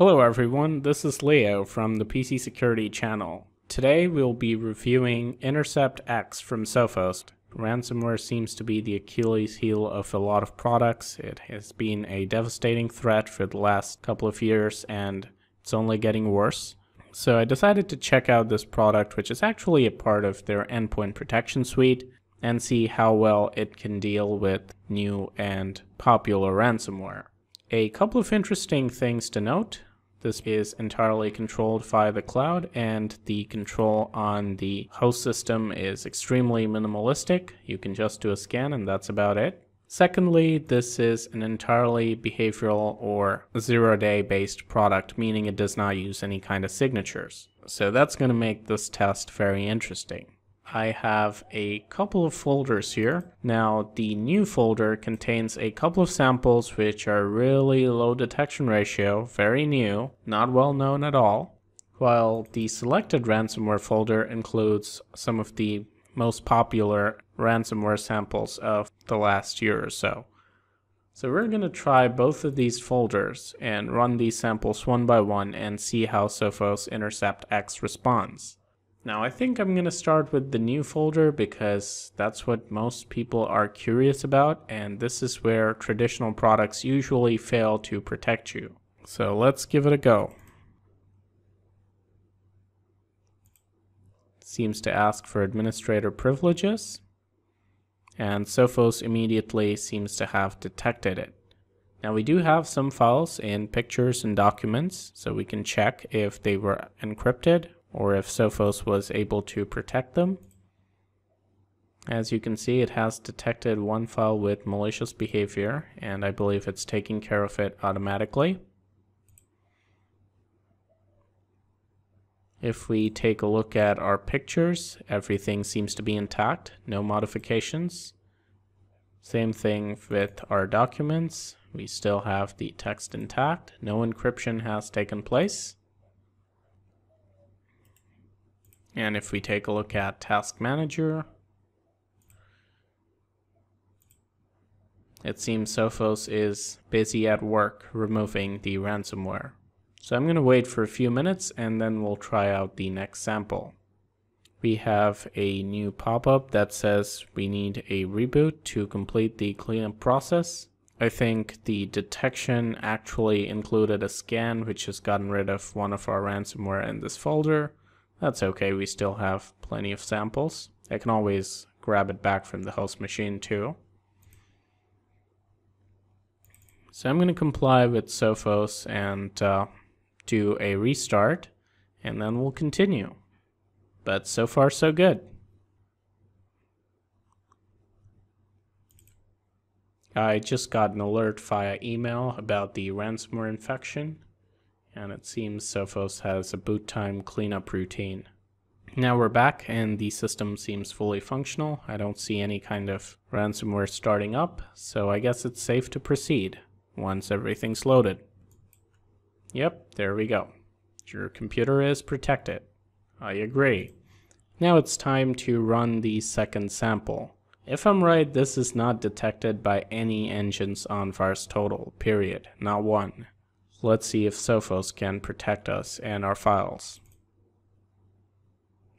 Hello everyone, this is Leo from the PC Security channel. Today we'll be reviewing Intercept X from Sophos. Ransomware seems to be the Achilles heel of a lot of products. It has been a devastating threat for the last couple of years and it's only getting worse. So I decided to check out this product which is actually a part of their endpoint protection suite and see how well it can deal with new and popular ransomware. A couple of interesting things to note. This is entirely controlled via the cloud and the control on the host system is extremely minimalistic. You can just do a scan and that's about it. Secondly, this is an entirely behavioral or zero day based product, meaning it does not use any kind of signatures. So that's going to make this test very interesting. I have a couple of folders here. Now the new folder contains a couple of samples which are really low detection ratio, very new, not well known at all, while the selected ransomware folder includes some of the most popular ransomware samples of the last year or so. So we're going to try both of these folders and run these samples one by one and see how Sophos Intercept X responds. Now I think I'm going to start with the new folder because that's what most people are curious about and this is where traditional products usually fail to protect you. So let's give it a go. Seems to ask for administrator privileges and Sophos immediately seems to have detected it. Now we do have some files in pictures and documents so we can check if they were encrypted or if Sophos was able to protect them. As you can see, it has detected one file with malicious behavior, and I believe it's taking care of it automatically. If we take a look at our pictures, everything seems to be intact, no modifications. Same thing with our documents. We still have the text intact, no encryption has taken place. And if we take a look at Task Manager, it seems Sophos is busy at work removing the ransomware. So I'm going to wait for a few minutes and then we'll try out the next sample. We have a new pop-up that says we need a reboot to complete the cleanup process. I think the detection actually included a scan which has gotten rid of one of our ransomware in this folder. That's okay, we still have plenty of samples. I can always grab it back from the host machine too. So I'm going to comply with Sophos and uh, do a restart, and then we'll continue. But so far so good. I just got an alert via email about the ransomware infection and it seems Sophos has a boot time cleanup routine. Now we're back and the system seems fully functional. I don't see any kind of ransomware starting up, so I guess it's safe to proceed once everything's loaded. Yep, there we go. Your computer is protected. I agree. Now it's time to run the second sample. If I'm right, this is not detected by any engines on VirusTotal, period, not one. Let's see if Sophos can protect us and our files.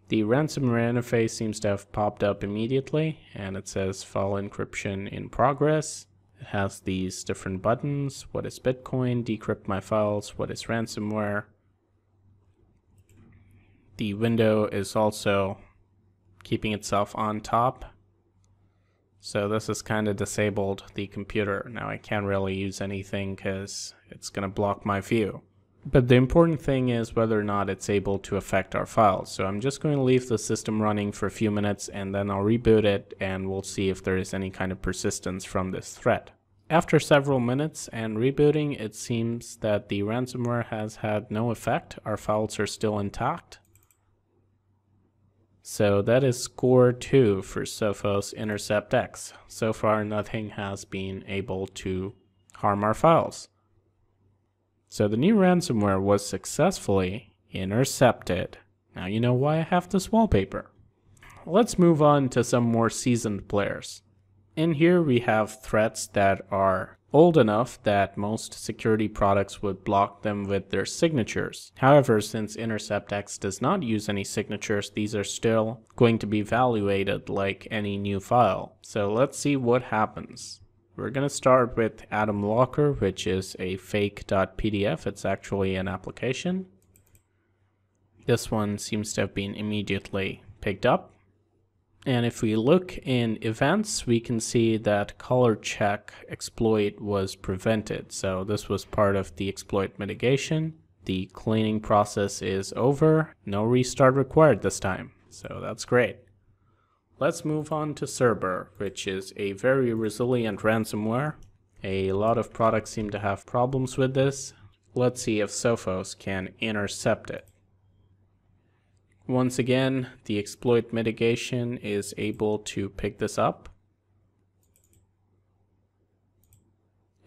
The ransomware interface seems to have popped up immediately and it says file encryption in progress. It has these different buttons. What is Bitcoin? Decrypt my files. What is ransomware? The window is also keeping itself on top so this has kind of disabled the computer. Now I can't really use anything because it's going to block my view. But the important thing is whether or not it's able to affect our files. So I'm just going to leave the system running for a few minutes and then I'll reboot it and we'll see if there is any kind of persistence from this threat. After several minutes and rebooting, it seems that the ransomware has had no effect. Our files are still intact. So that is score 2 for Sophos Intercept X. So far nothing has been able to harm our files. So the new ransomware was successfully intercepted. Now you know why I have this wallpaper. Let's move on to some more seasoned players. In here we have threats that are old enough that most security products would block them with their signatures. However, since InterceptX does not use any signatures, these are still going to be evaluated like any new file. So let's see what happens. We're going to start with Atom Locker, which is a fake.pdf. It's actually an application. This one seems to have been immediately picked up. And if we look in events, we can see that CallerCheck exploit was prevented. So this was part of the exploit mitigation. The cleaning process is over. No restart required this time. So that's great. Let's move on to Cerber, which is a very resilient ransomware. A lot of products seem to have problems with this. Let's see if Sophos can intercept it. Once again, the exploit mitigation is able to pick this up.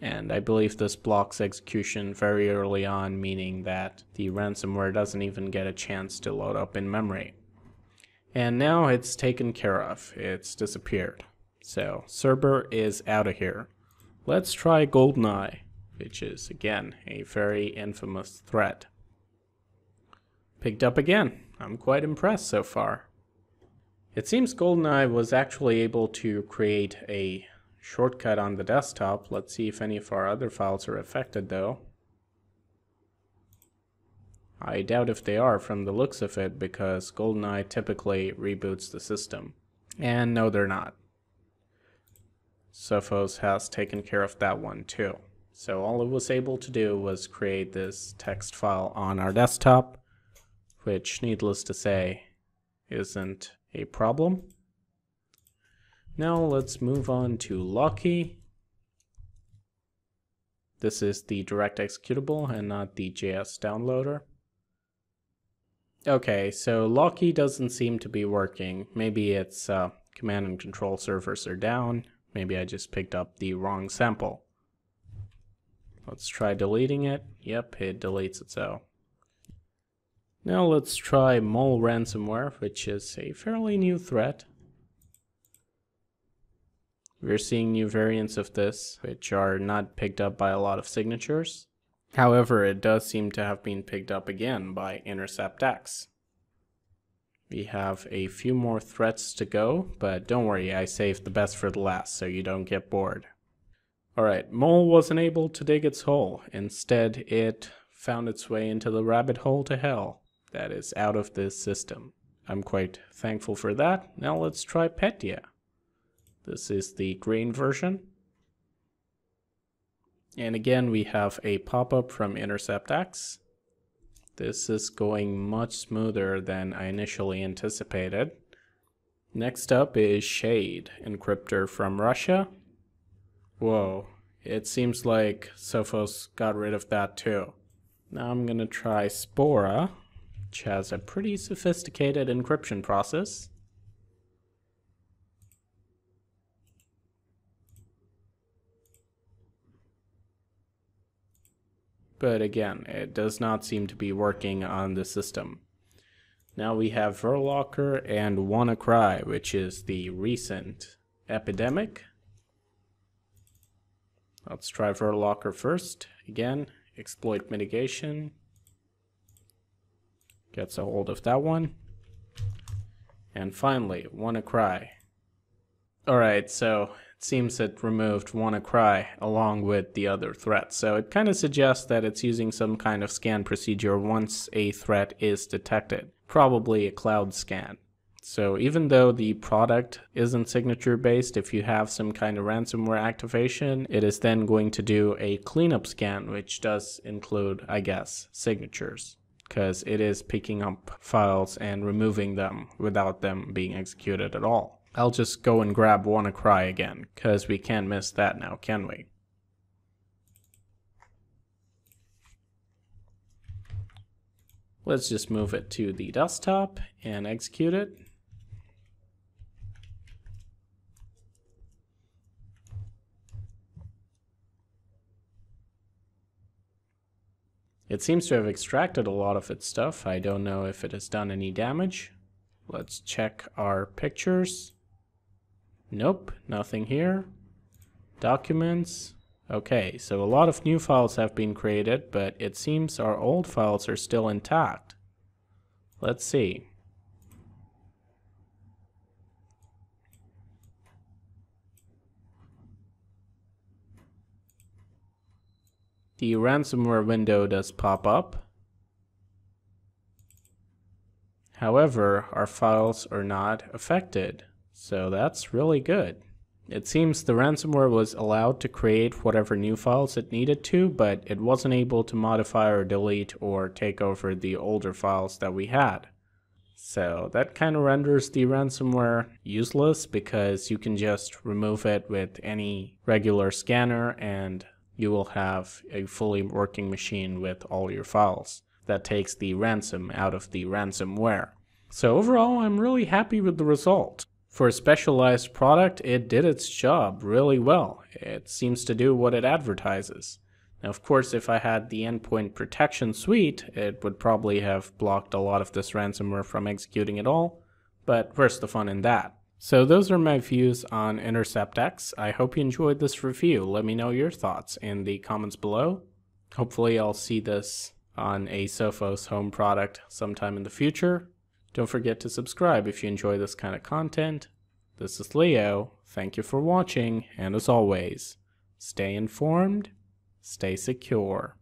And I believe this blocks execution very early on, meaning that the ransomware doesn't even get a chance to load up in memory. And now it's taken care of. It's disappeared. So Cerber is out of here. Let's try GoldenEye, which is again a very infamous threat. Picked up again. I'm quite impressed so far. It seems GoldenEye was actually able to create a shortcut on the desktop. Let's see if any of our other files are affected though. I doubt if they are from the looks of it because GoldenEye typically reboots the system. And no, they're not. Sophos has taken care of that one too. So all it was able to do was create this text file on our desktop which needless to say isn't a problem. Now let's move on to Locky. This is the direct executable and not the JS downloader. Okay, so Locky doesn't seem to be working. Maybe its uh, command and control servers are down. Maybe I just picked up the wrong sample. Let's try deleting it. Yep, it deletes it so. Now let's try mole ransomware, which is a fairly new threat. We're seeing new variants of this, which are not picked up by a lot of signatures. However, it does seem to have been picked up again by InterceptX. We have a few more threats to go, but don't worry, I saved the best for the last so you don't get bored. Alright, Mole wasn't able to dig its hole. Instead, it found its way into the rabbit hole to hell that is out of this system. I'm quite thankful for that. Now let's try Petya. This is the green version. And again, we have a pop-up from InterceptX. This is going much smoother than I initially anticipated. Next up is Shade, encryptor from Russia. Whoa, it seems like Sophos got rid of that too. Now I'm gonna try Spora which has a pretty sophisticated encryption process. But again, it does not seem to be working on the system. Now we have VirLocker and WannaCry, which is the recent epidemic. Let's try VirLocker first. Again, exploit mitigation, gets a hold of that one. And finally, WannaCry. Alright, so it seems it removed WannaCry along with the other threats. So it kind of suggests that it's using some kind of scan procedure once a threat is detected. Probably a cloud scan. So even though the product isn't signature based, if you have some kind of ransomware activation, it is then going to do a cleanup scan, which does include, I guess, signatures because it is picking up files and removing them without them being executed at all. I'll just go and grab WannaCry again, because we can't miss that now, can we? Let's just move it to the desktop and execute it. It seems to have extracted a lot of its stuff. I don't know if it has done any damage. Let's check our pictures. Nope, nothing here. Documents. Okay, so a lot of new files have been created, but it seems our old files are still intact. Let's see. The ransomware window does pop up. However, our files are not affected, so that's really good. It seems the ransomware was allowed to create whatever new files it needed to, but it wasn't able to modify or delete or take over the older files that we had. So that kind of renders the ransomware useless because you can just remove it with any regular scanner and you will have a fully working machine with all your files. That takes the ransom out of the ransomware. So overall, I'm really happy with the result. For a specialized product, it did its job really well. It seems to do what it advertises. Now, of course, if I had the endpoint protection suite, it would probably have blocked a lot of this ransomware from executing at all, but where's the fun in that? So those are my views on Intercept X. I hope you enjoyed this review. Let me know your thoughts in the comments below. Hopefully I'll see this on a Sophos home product sometime in the future. Don't forget to subscribe if you enjoy this kind of content. This is Leo. Thank you for watching, and as always, stay informed, stay secure.